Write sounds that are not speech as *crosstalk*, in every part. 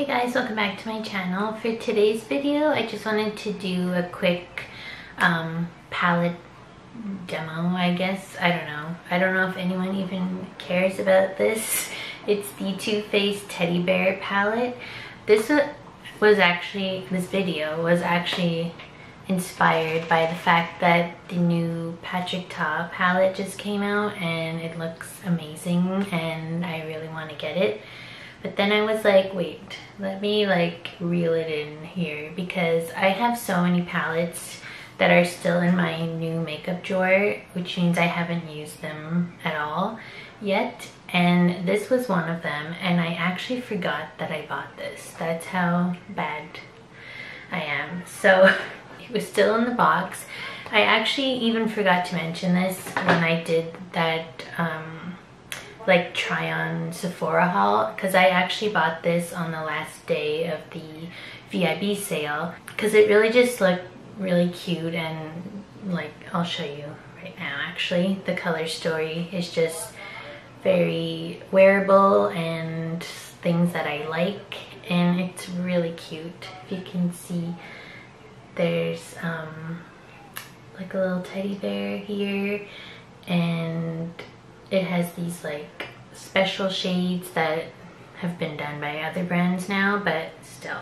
Hey guys, welcome back to my channel. For today's video, I just wanted to do a quick um, palette demo, I guess. I don't know. I don't know if anyone even cares about this. *laughs* It's the Too Faced Teddy Bare palette. This was actually, this video was actually inspired by the fact that the new Patrick Ta palette just came out and it looks amazing and I really want to get it. But then I was like, wait, let me like reel it in here because I have so many palettes that are still in my new makeup drawer, which means I haven't used them at all yet. And this was one of them and I actually forgot that I bought this. That's how bad I am. So *laughs* it was still in the box. I actually even forgot to mention this when I did that um, like try on Sephora haul because I actually bought this on the last day of the VIB sale because it really just looked really cute and like I'll show you right now actually. The color story is just very wearable and things that I like and it's really cute. If you can see there's um, like a little teddy bear here and it has these like special shades that have been done by other brands now, but still.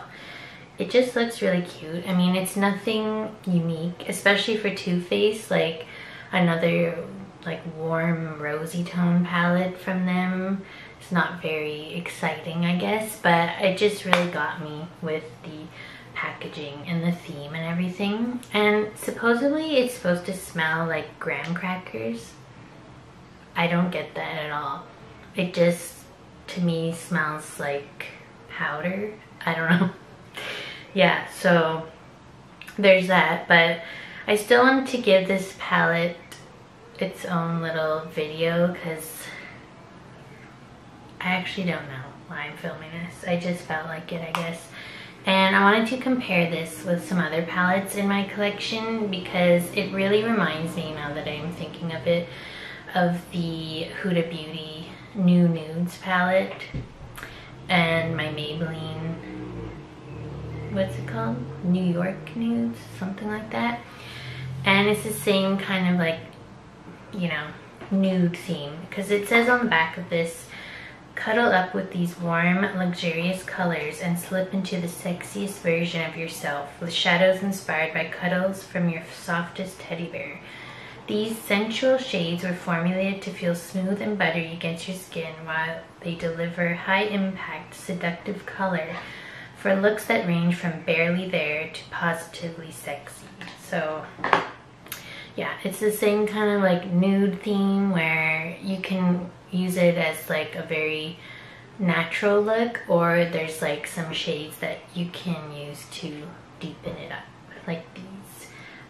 It just looks really cute. I mean, it's nothing unique, especially for Too Faced, like another like warm rosy tone palette from them. It's not very exciting, I guess, but it just really got me with the packaging and the theme and everything. And supposedly it's supposed to smell like graham crackers. I don't get that at all. It just, to me, smells like powder. I don't know. *laughs* yeah, so there's that. But I still want to give this palette its own little video because I actually don't know why I'm filming this. I just felt like it, I guess. And I wanted to compare this with some other palettes in my collection because it really reminds me, now that I'm thinking of it, of the Huda Beauty New Nudes palette and my Maybelline, what's it called? New York Nudes, something like that. And it's the same kind of like, you know, nude theme because it says on the back of this, cuddle up with these warm, luxurious colors and slip into the sexiest version of yourself with shadows inspired by cuddles from your softest teddy bear. These sensual shades were formulated to feel smooth and buttery against your skin while they deliver high impact, seductive color for looks that range from barely there to positively sexy. So yeah, it's the same kind of like nude theme where you can use it as like a very natural look or there's like some shades that you can use to deepen it up like these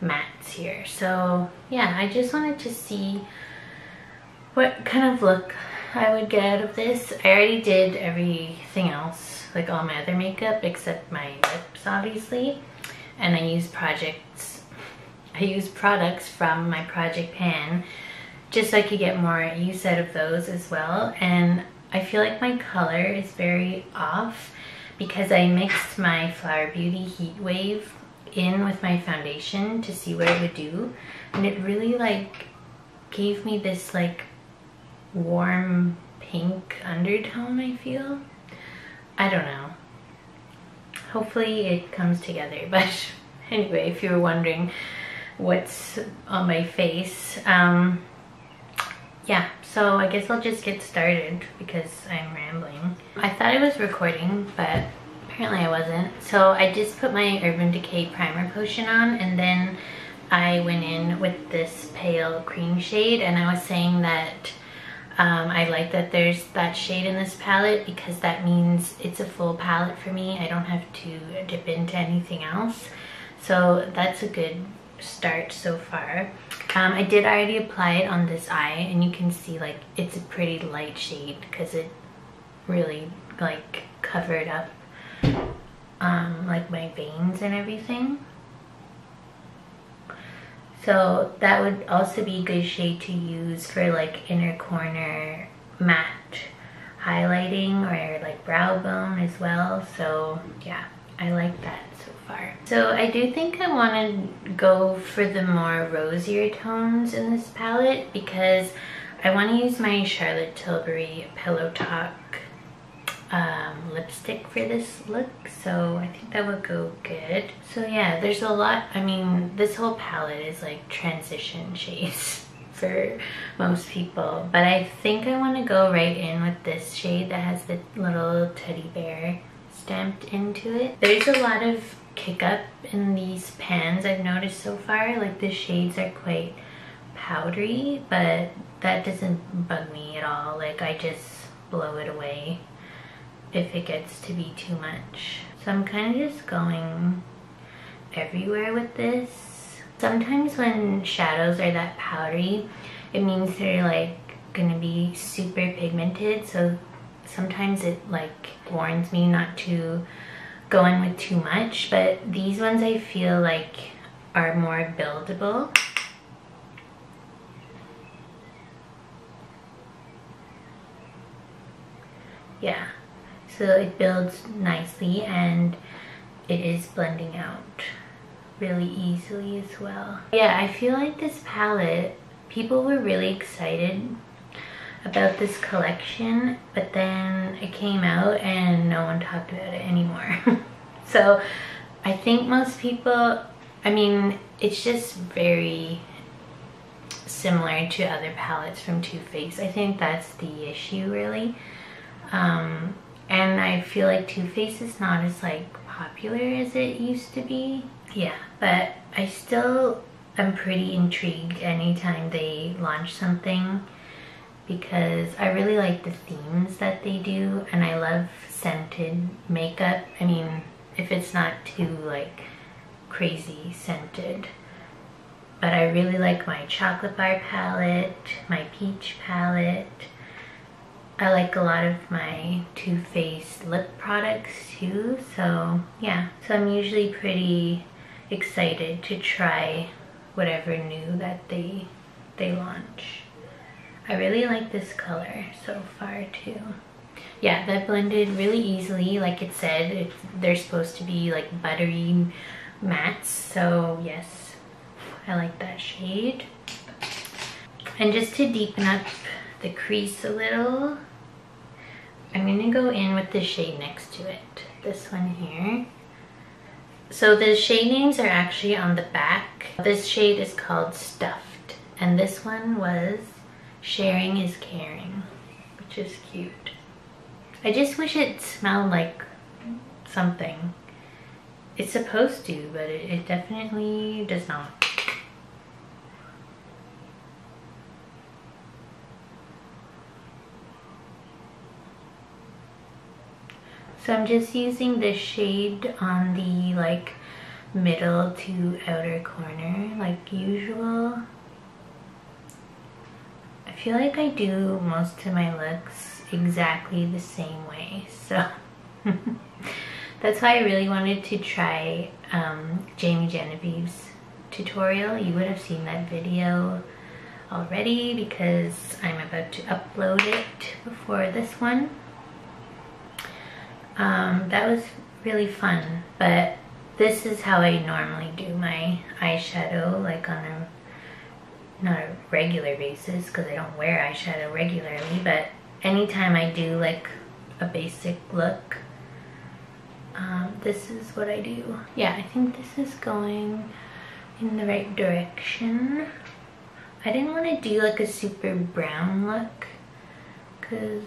mats here. So yeah, I just wanted to see what kind of look I would get out of this. I already did everything else, like all my other makeup except my lips obviously. And I used projects, I use products from my Project Pan just so I could get more use out of those as well. And I feel like my color is very off because I mixed my Flower Beauty Heat Wave in with my foundation to see what it would do. And it really like gave me this like warm pink undertone I feel. I don't know. Hopefully it comes together *laughs* but anyway if you were wondering what's on my face um yeah so I guess I'll just get started because I'm rambling. I thought I was recording but apparently I wasn't. So I just put my Urban Decay Primer Potion on and then I went in with this pale cream shade and I was saying that um, I like that there's that shade in this palette because that means it's a full palette for me. I don't have to dip into anything else. So that's a good start so far. Um, I did already apply it on this eye and you can see like it's a pretty light shade because it really like covered up um, like my veins and everything. So that would also be a good shade to use for like inner corner matte highlighting or like brow bone as well. So yeah, I like that so far. So I do think I want to go for the more rosier tones in this palette because I want to use my Charlotte Tilbury Pillow Talk um, lipstick for this look so I think that would go good. So yeah there's a lot I mean this whole palette is like transition *laughs* shades for most people but I think I want to go right in with this shade that has the little teddy bear stamped into it. There's a lot of kick up in these pans I've noticed so far like the shades are quite powdery but that doesn't bug me at all like I just blow it away if it gets to be too much. So I'm kind of just going everywhere with this. Sometimes when shadows are that powdery, it means they're like gonna be super pigmented. So sometimes it like warns me not to go in with too much. But these ones I feel like are more buildable. Yeah so it builds nicely and it is blending out really easily as well. Yeah, I feel like this palette, people were really excited about this collection, but then it came out and no one talked about it anymore. *laughs* so I think most people, I mean, it's just very similar to other palettes from Too Faced. I think that's the issue really. Um, and I feel like Too Faced is not as like popular as it used to be. Yeah, but I still am pretty intrigued anytime they launch something because I really like the themes that they do and I love scented makeup. I mean, if it's not too like crazy scented. But I really like my chocolate bar palette, my peach palette, I like a lot of my Too Faced lip products too, so yeah. So I'm usually pretty excited to try whatever new that they, they launch. I really like this color so far too. Yeah, that blended really easily. Like it said, it's, they're supposed to be like buttery mattes, so yes, I like that shade. And just to deepen up the crease a little, I'm gonna go in with the shade next to it. This one here. So the shade names are actually on the back. This shade is called Stuffed. And this one was Sharing is Caring, which is cute. I just wish it smelled like something. It's supposed to, but it, it definitely does not. So I'm just using the shade on the like middle to outer corner like usual. I feel like I do most of my looks exactly the same way. So *laughs* that's why I really wanted to try um, Jamie Genevieve's tutorial. You would have seen that video already because I'm about to upload it before this one um, that was really fun but this is how I normally do my eyeshadow like on a not a regular basis because I don't wear eyeshadow regularly but anytime I do like a basic look um, this is what I do. Yeah I think this is going in the right direction. I didn't want to do like a super brown look because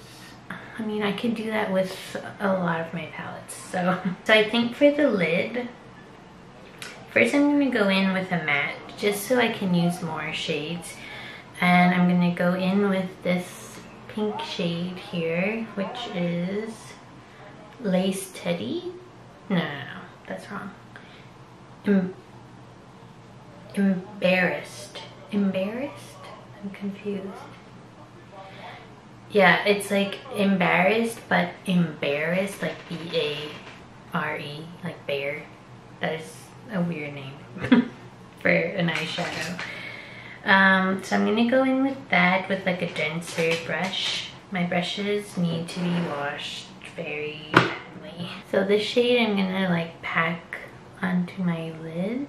I mean, I could do that with a lot of my palettes. So, *laughs* so I think for the lid, first I'm going to go in with a matte just so I can use more shades. And I'm going to go in with this pink shade here, which is Lace Teddy. No, no, no, that's wrong. Em embarrassed. Embarrassed? I'm confused. Yeah, it's like embarrassed, but embarrassed, like B-A-R-E, like bear. That is a weird name *laughs* for an eyeshadow. Um, so I'm gonna go in with that with like a denser brush my brushes need to be washed very badly. So this shade I'm gonna like pack onto my lid.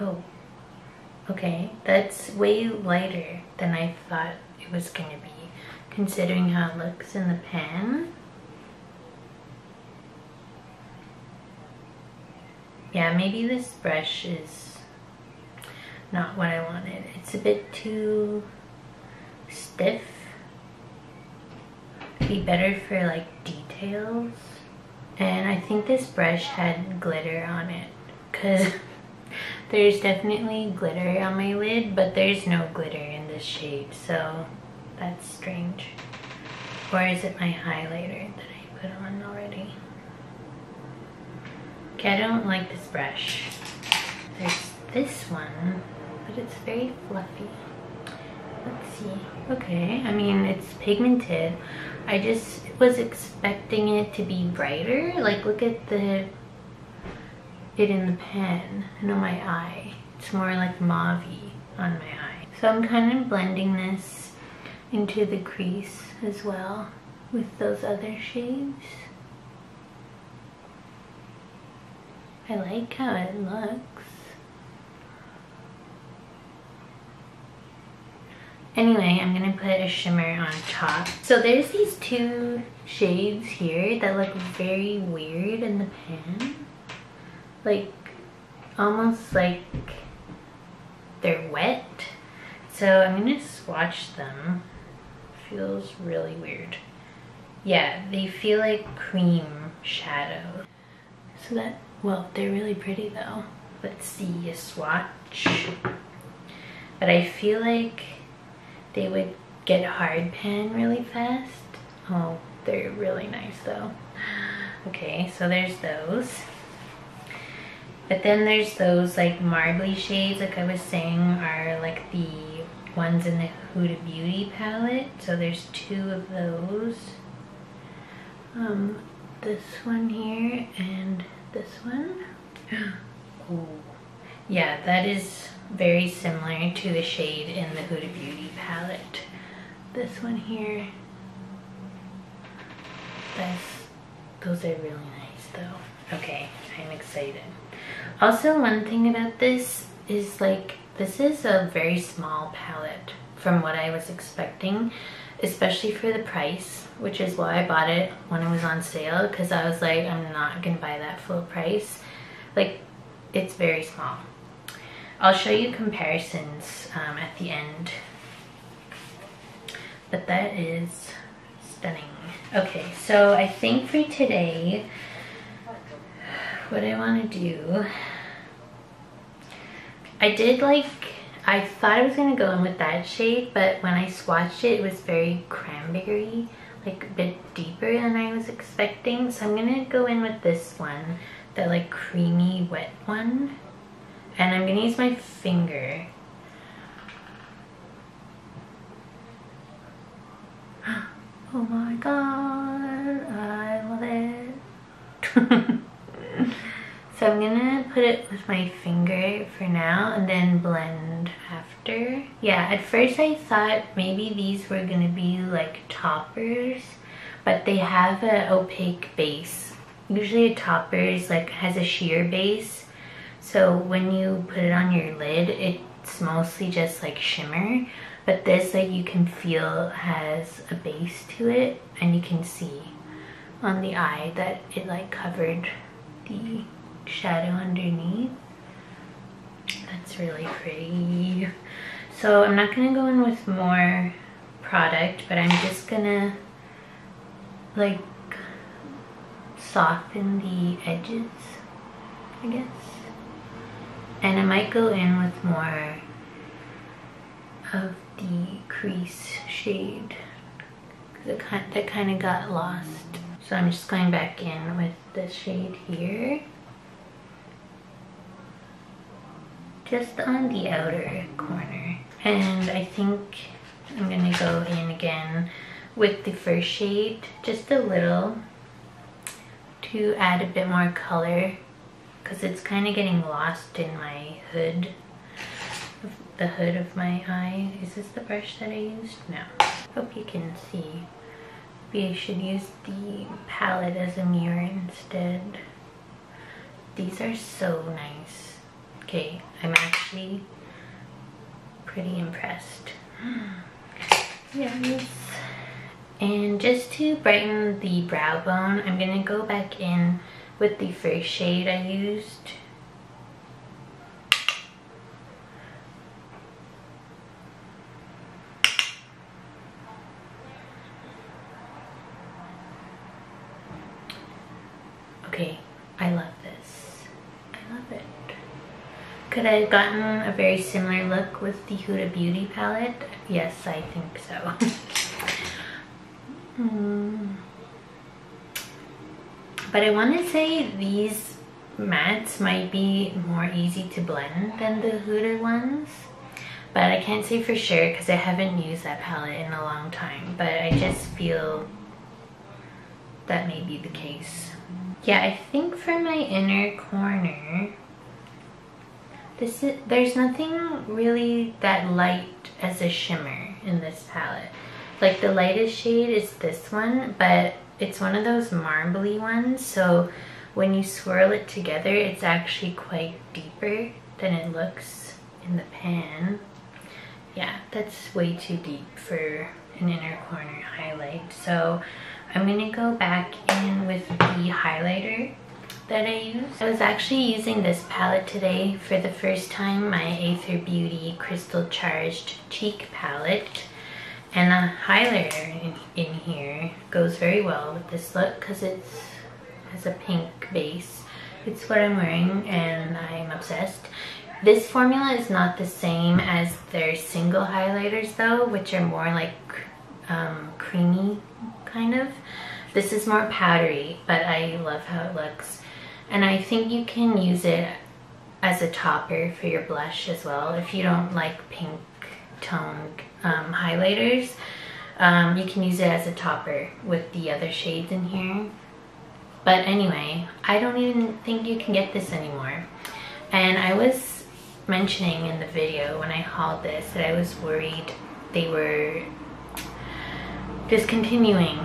Oh, okay, that's way lighter than I thought it was gonna be, considering how it looks in the pan. Yeah, maybe this brush is not what I wanted. It's a bit too stiff. Be better for like details. And I think this brush had glitter on it because *laughs* there's definitely glitter on my lid, but there's no glitter in this shade, so that's strange. Or is it my highlighter that I put on already? Okay, I don't like this brush. There's this one, but it's very fluffy. Let's see. Okay, I mean, it's pigmented. I just was expecting it to be brighter. Like, look at the it in the pen and on my eye. It's more like mauve on my eye. So I'm kind of blending this into the crease as well with those other shades. I like how it looks. Anyway, I'm gonna put a shimmer on top. So there's these two shades here that look very weird in the pan. Like, almost like they're wet. So I'm gonna swatch them. Feels really weird. Yeah, they feel like cream shadow. So that, well, they're really pretty though. Let's see a swatch. But I feel like they would get hard pan really fast. Oh, they're really nice though. Okay, so there's those. But then there's those like marbly shades, like I was saying, are like the ones in the Huda Beauty palette. So there's two of those. Um, this one here and this one. *gasps* Oh, yeah, that is very similar to the shade in the Huda Beauty palette. This one here, that's, those are really nice though. Okay, I'm excited. Also, one thing about this is like, this is a very small palette from what I was expecting, especially for the price, which is why I bought it when it was on sale, because I was like, I'm not gonna buy that full price. Like, it's very small. I'll show you comparisons um, at the end. But that is stunning. Okay, so I think for today, what I want to do, I did like, I thought I was going to go in with that shade, but when I swatched it, it was very cranberry, like a bit deeper than I was expecting. So I'm going to go in with this one, the like creamy wet one. And I'm gonna use my finger. *gasps* Oh my god, I love it. *laughs* so I'm gonna put it with my finger for now and then blend after. Yeah, at first I thought maybe these were gonna be like toppers, but they have an opaque base. Usually a topper is like has a sheer base so when you put it on your lid, it's mostly just like shimmer. But this, like you can feel has a base to it and you can see on the eye that it like covered the shadow underneath. That's really pretty. So I'm not gonna go in with more product, but I'm just gonna like soften the edges, I guess. And I might go in with more of the crease shade because kind, that kind of got lost. So I'm just going back in with this shade here. Just on the outer corner. And I think I'm gonna go in again with the first shade, just a little, to add a bit more color because it's kind of getting lost in my hood the hood of my eye. Is this the brush that I used? No. Hope you can see. Maybe I should use the palette as a mirror instead. These are so nice. Okay, I'm actually pretty impressed. *gasps* yes. And just to brighten the brow bone, I'm gonna go back in with the first shade I used. Okay, I love this. I love it. Could I have gotten a very similar look with the Huda Beauty palette? Yes, I think so. Hmm. But I want to say these mattes might be more easy to blend than the Huda ones. But I can't say for sure because I haven't used that palette in a long time. But I just feel that may be the case. Yeah, I think for my inner corner, this is, there's nothing really that light as a shimmer in this palette. Like the lightest shade is this one, but it's one of those marbly ones. So when you swirl it together, it's actually quite deeper than it looks in the pan. Yeah, that's way too deep for an inner corner highlight. So I'm gonna go back in with the highlighter that I use. I was actually using this palette today for the first time, my Aether Beauty Crystal Charged Cheek Palette. And a highlighter in, in here goes very well with this look because it has a pink base. It's what I'm wearing and I'm obsessed. This formula is not the same as their single highlighters though, which are more like um, creamy kind of. This is more powdery, but I love how it looks. And I think you can use it as a topper for your blush as well if you don't like pink toned um, highlighters. Um, you can use it as a topper with the other shades in here. But anyway, I don't even think you can get this anymore. And I was mentioning in the video when I hauled this that I was worried they were discontinuing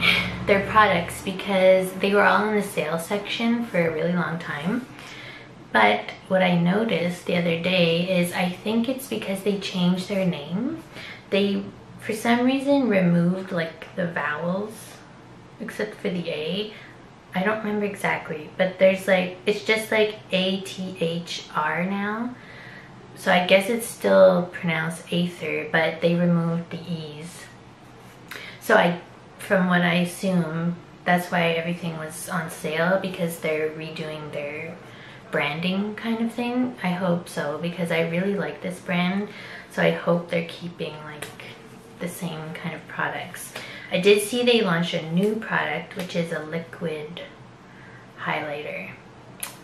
their products because they were all in the sale section for a really long time. But what I noticed the other day is I think it's because they changed their name. They, for some reason, removed like the vowels, except for the A. I don't remember exactly, but there's like, it's just like A-T-H-R now. So I guess it's still pronounced Aether, but they removed the E's. So I, from what I assume, that's why everything was on sale because they're redoing their branding kind of thing. I hope so because I really like this brand. So I hope they're keeping like the same kind of products. I did see they launched a new product which is a liquid highlighter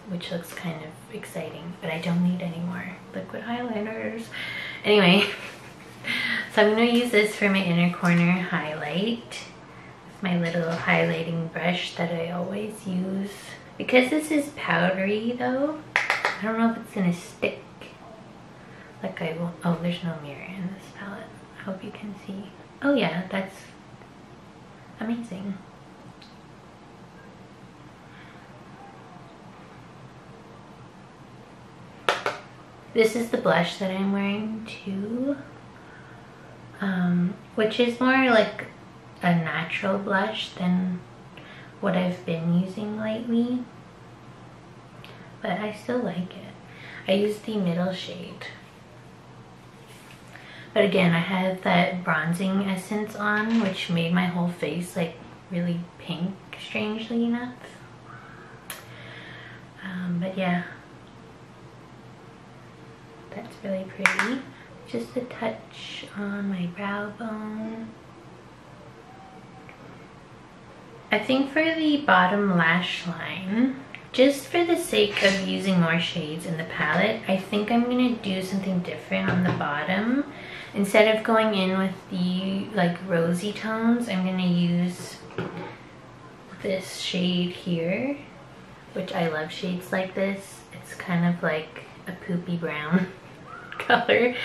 which looks kind of exciting but I don't need any more liquid highlighters. Anyway, *laughs* so I'm going to use this for my inner corner highlight. My little highlighting brush that I always use. Because this is powdery though, I don't know if it's gonna stick like I will. Oh, there's no mirror in this palette. I hope you can see. Oh yeah, that's amazing. This is the blush that I'm wearing too. Um, which is more like a natural blush than what I've been using lately. But I still like it. I use the middle shade. But again, I had that bronzing essence on, which made my whole face like really pink, strangely enough. Um, but yeah, that's really pretty. Just a touch on my brow bone. I think for the bottom lash line, just for the sake of using more shades in the palette, I think I'm going to do something different on the bottom. Instead of going in with the like rosy tones, I'm going to use this shade here, which I love shades like this. It's kind of like a poopy brown *laughs* color.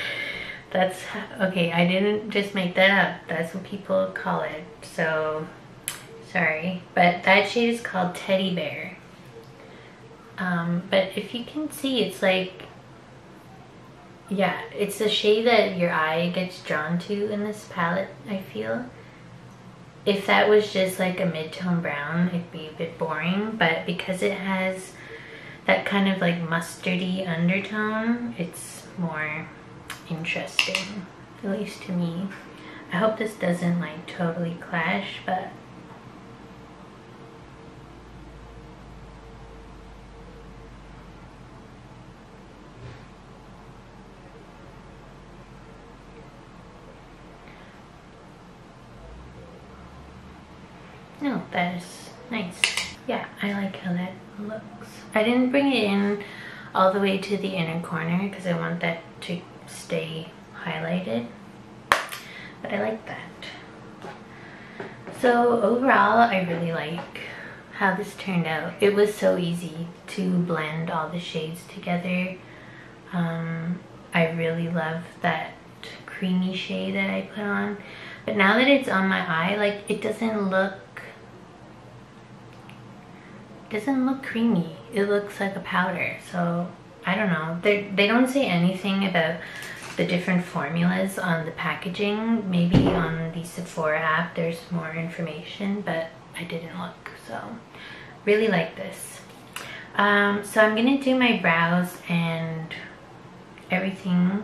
That's, okay, I didn't just make that up. That's what people call it. So, sorry. But that shade is called Teddy Bear. Um, but if you can see, it's like, yeah, it's the shade that your eye gets drawn to in this palette, I feel. If that was just like a mid-tone brown, it'd be a bit boring, but because it has that kind of like mustardy undertone, it's more interesting, at least to me. I hope this doesn't like totally clash, but No, that is nice. Yeah, I like how that looks. I didn't bring it in all the way to the inner corner because I want that to stay highlighted. But I like that. So overall, I really like how this turned out. It was so easy to blend all the shades together. Um, I really love that creamy shade that I put on. But now that it's on my eye, like it doesn't look doesn't look creamy. It looks like a powder. So I don't know. They they don't say anything about the different formulas on the packaging. Maybe on the Sephora app there's more information, but I didn't look. So really like this. Um, so I'm gonna do my brows and everything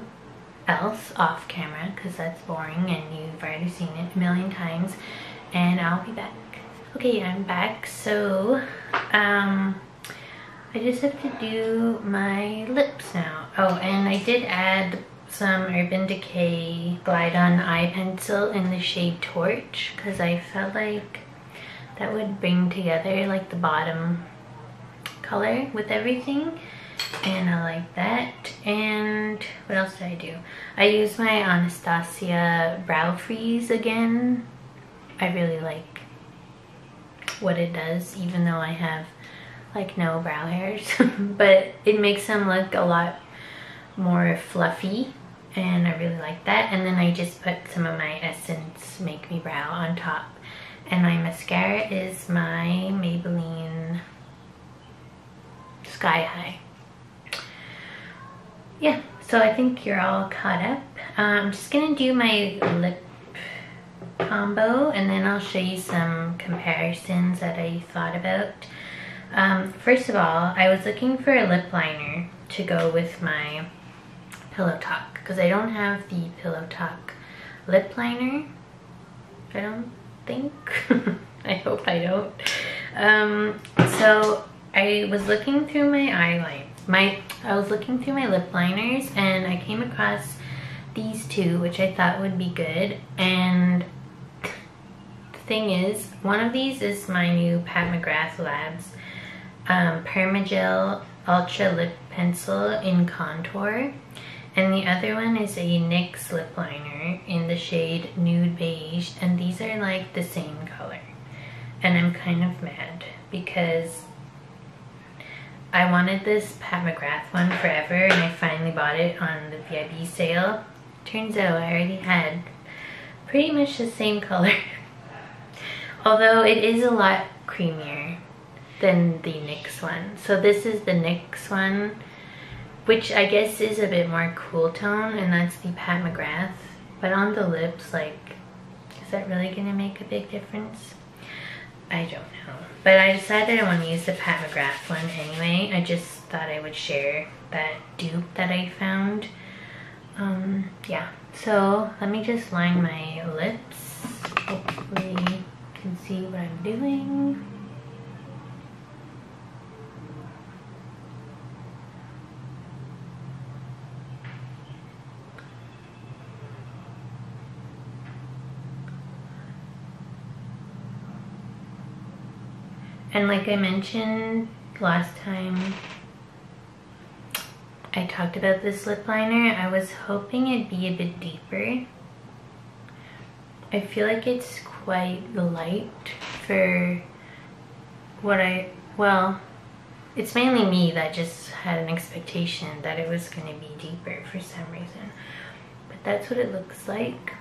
else off camera because that's boring and you've already seen it a million times and I'll be back. Okay, I'm back. So, um, I just have to do my lips now. Oh, and I did add some Urban Decay Glide On Eye Pencil in the shade Torch because I felt like that would bring together like the bottom color with everything and I like that. And what else did I do? I used my Anastasia brow freeze again. I really like what it does even though I have like no brow hairs *laughs* but it makes them look a lot more fluffy and I really like that. And then I just put some of my Essence Make Me Brow on top. And my mascara is my Maybelline Sky High. Yeah so I think you're all caught up. Uh, I'm just gonna do my lip combo and then I'll show you some comparisons that I thought about. Um, first of all, I was looking for a lip liner to go with my Pillow Talk because I don't have the Pillow Talk lip liner. I don't think. *laughs* I hope I don't. Um, so I was looking through my eyeliner. My I was looking through my lip liners and I came across these two which I thought would be good and the thing is, one of these is my new Pat McGrath Labs um, Permagel Ultra Lip Pencil in Contour. And the other one is a NYX lip liner in the shade Nude Beige. And these are like the same color. And I'm kind of mad because I wanted this Pat McGrath one forever and I finally bought it on the VIB sale. Turns out I already had pretty much the same *laughs* color Although it is a lot creamier than the NYX one. So this is the NYX one, which I guess is a bit more cool tone, and that's the Pat McGrath. But on the lips, like, is that really gonna make a big difference? I don't know. But I decided I want to use the Pat McGrath one anyway. I just thought I would share that dupe that I found. Um, yeah. So let me just line my lips. Hopefully you can see what I'm doing. And like I mentioned last time I talked about this lip liner, I was hoping it'd be a bit deeper. I feel like it's quite light for what I, well, it's mainly me that just had an expectation that it was going to be deeper for some reason. But that's what it looks like.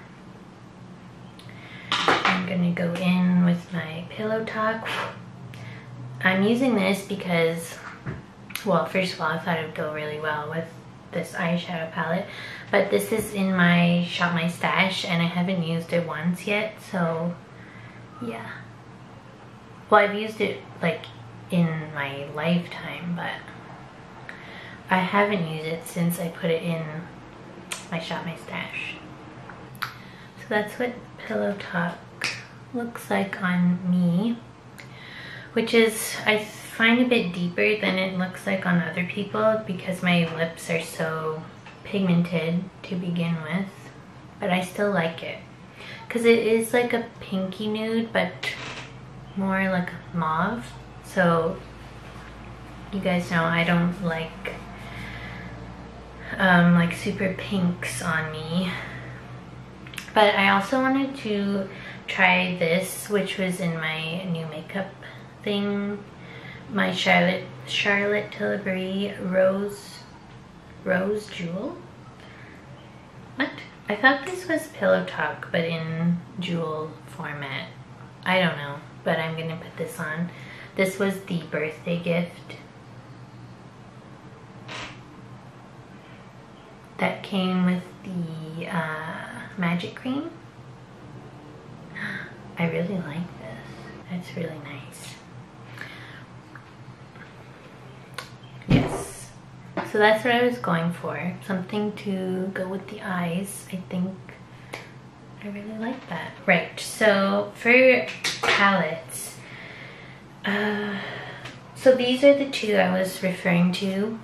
I'm gonna go in with my Pillow Talk. I'm using this because, well, first of all, I thought it would go really well with this eyeshadow palette. But this is in my Shop My Stash and I haven't used it once yet, so yeah. Well, I've used it like in my lifetime, but I haven't used it since I put it in my Shop My Stash. So that's what Pillow Talk looks like on me, which is, I find a bit deeper than it looks like on other people because my lips are so pigmented to begin with, but I still like it. Because it is like a pinky nude, but more like mauve. So you guys know I don't like um, like super pinks on me. But I also wanted to try this, which was in my new makeup thing. My Charlotte Charlotte Tilbury Rose Rose Jewel. What? I thought this was Pillow Talk, but in jewel format. I don't know, but I'm gonna put this on. This was the birthday gift that came with the uh, magic cream. *gasps* I really like this. It's really nice. Yes. So that's what I was going for. Something to go with the eyes. I think I really like that. Right, so for palettes, uh, so these are the two I was referring to.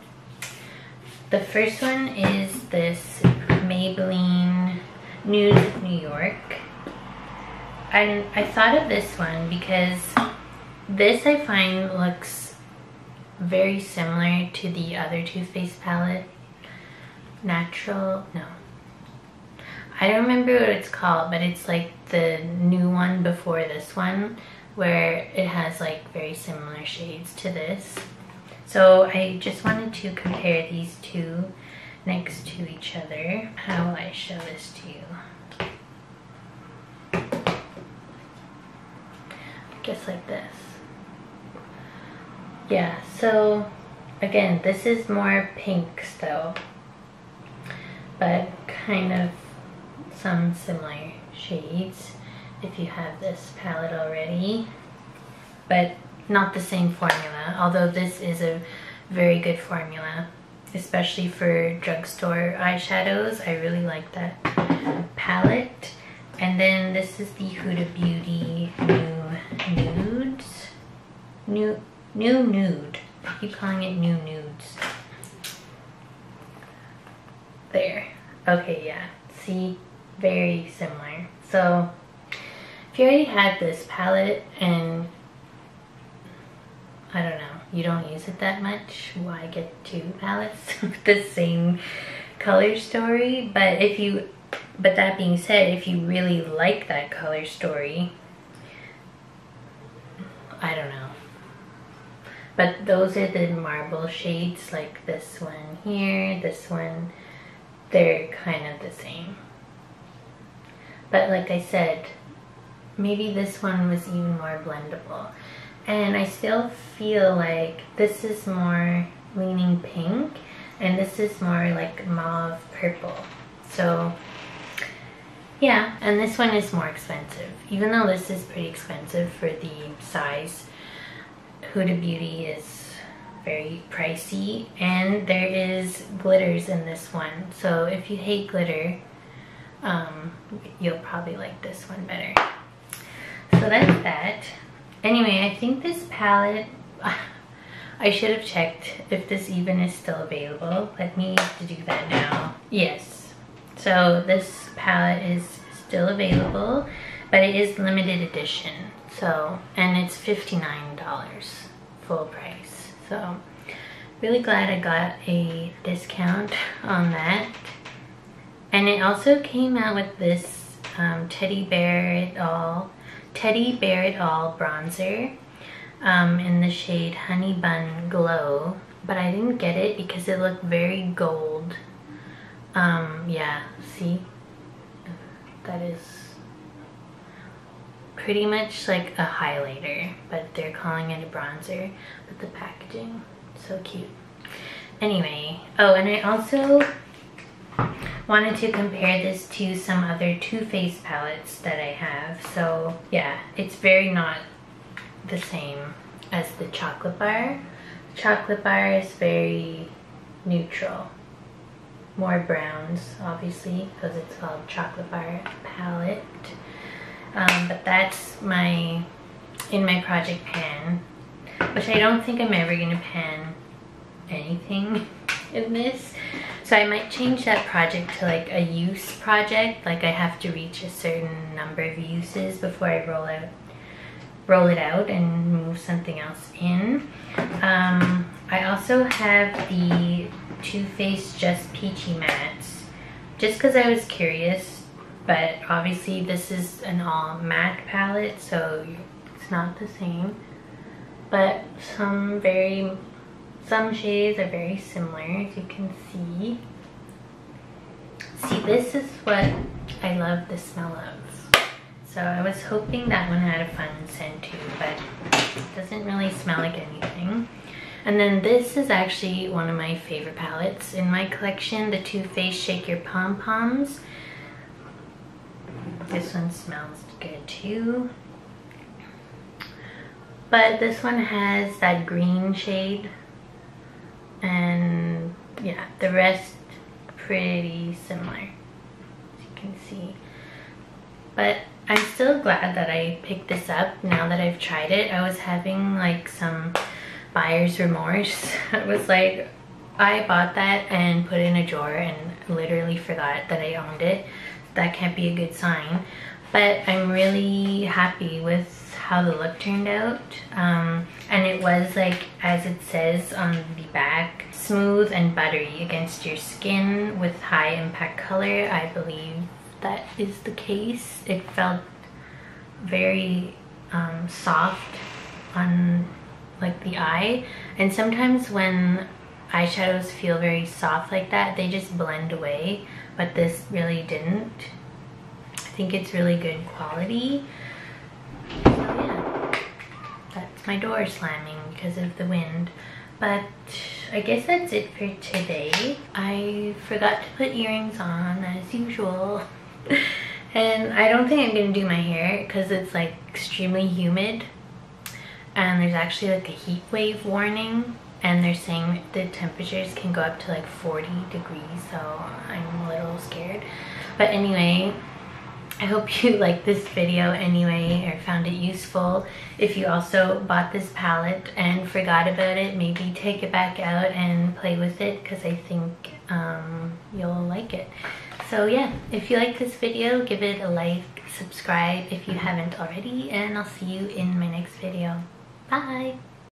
The first one is this Maybelline Nude New York. And I thought of this one because this I find looks very similar to the other Too Faced palette. Natural, no. I don't remember what it's called, but it's like the new one before this one where it has like very similar shades to this. So I just wanted to compare these two next to each other. How will I show this to you? just like this. Yeah, so again, this is more pink still, but kind of some similar shades if you have this palette already, but not the same formula, although this is a very good formula, especially for drugstore eyeshadows. I really like that palette. And then this is the Huda Beauty New Nudes. New, new Nude. I keep calling it New Nudes. There. Okay, yeah. See? Very similar. So, if you already had this palette and I don't know, you don't use it that much, why get two palettes *laughs* with the same color story? But if you, but that being said, if you really like that color story, I don't know. But those are the marble shades, like this one here, this one, they're kind of the same. But like I said, maybe this one was even more blendable. And I still feel like this is more leaning pink and this is more like mauve purple. So yeah, and this one is more expensive. Even though this is pretty expensive for the size, Huda Beauty is very pricey and there is glitters in this one. So if you hate glitter, um, you'll probably like this one better. So that's that. Anyway, I think this palette, *laughs* I should have checked if this even is still available. Let me to do that now. Yes. So this palette is still available, but it is limited edition. So, and it's $59 full price. So, really glad I got a discount *laughs* on that. And it also came out with this um, Teddy Bare It All, Teddy Bare It All bronzer um, in the shade Honey Bun Glow. But I didn't get it because it looked very gold Um, yeah, see? That is pretty much like a highlighter, but they're calling it a bronzer with the packaging. So cute. Anyway, oh, and I also wanted to compare this to some other Too Faced palettes that I have. So yeah, it's very not the same as the chocolate bar. Chocolate bar is very neutral. More browns, obviously, because it's called chocolate bar palette. Um, but that's my, in my project pan, which I don't think I'm ever gonna pan anything *laughs* in this. So I might change that project to like a use project. Like I have to reach a certain number of uses before I roll out roll it out and move something else in. Um, I also have the Too Faced Just Peachy Mattes, just because I was curious, but obviously this is an all matte palette, so it's not the same. But some very some shades are very similar, as you can see. See, this is what I love the smell of. So I was hoping that one had a fun scent too, but it doesn't really smell like anything. And then this is actually one of my favorite palettes in my collection, the Too Faced Shake Your Pom Poms. This one smells good too. But this one has that green shade. And yeah the rest pretty similar as you can see. But I'm still glad that I picked this up now that I've tried it. I was having like some buyer's remorse. *laughs* I was like I bought that and put it in a drawer and literally forgot that I owned it that can't be a good sign but I'm really happy with how the look turned out. Um, and it was like, as it says on the back, smooth and buttery against your skin with high impact color. I believe that is the case. It felt very um, soft on like the eye. And sometimes when eyeshadows feel very soft like that, they just blend away. But this really didn't. I think it's really good quality yeah, that's my door slamming because of the wind. But I guess that's it for today. I forgot to put earrings on as usual. *laughs* and I don't think I'm gonna do my hair because it's like extremely humid. And there's actually like a heat wave warning and they're saying the temperatures can go up to like 40 degrees so I'm a little scared but anyway I hope *laughs* you liked this video anyway or found it useful. If you also bought this palette and forgot about it, maybe take it back out and play with it because I think um, you'll like it. So yeah, if you like this video, give it a like, subscribe if you haven't already, and I'll see you in my next video. Bye!